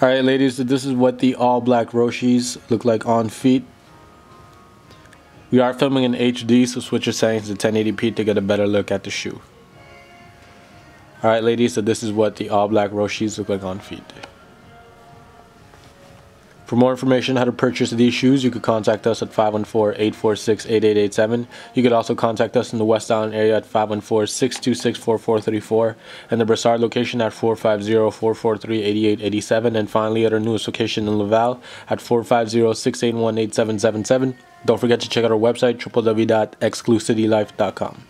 Alright ladies, so this is what the all black Roshes look like on feet. We are filming in HD, so switch your settings to 1080p to get a better look at the shoe. Alright ladies, so this is what the all black Roshes look like on feet. For more information on how to purchase these shoes, you could contact us at 514-846-8887. You could also contact us in the West Island area at 514-626-4434 and the Brossard location at 450-443-8887 and finally at our newest location in Laval at 450-681-8777. Don't forget to check out our website www.exclucitylife.com.